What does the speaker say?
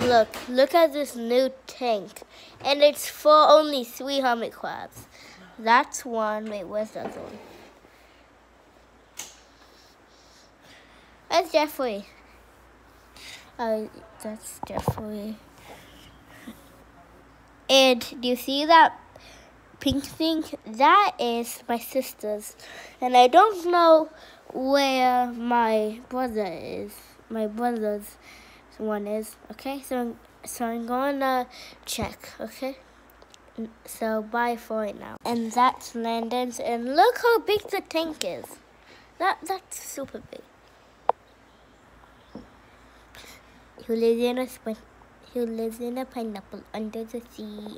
Look, look at this new tank. And it's for only three hermit crabs. That's one. Wait, where's the other one? That's Jeffrey. Oh, uh, that's Jeffrey. And do you see that pink thing? That is my sister's. And I don't know where my brother is. My brother's one is. Okay, so, so I'm gonna check, okay? So bye for it now. And that's Landon's. And look how big the tank is. That That's super big. He lives in a he lives in a pineapple under the sea.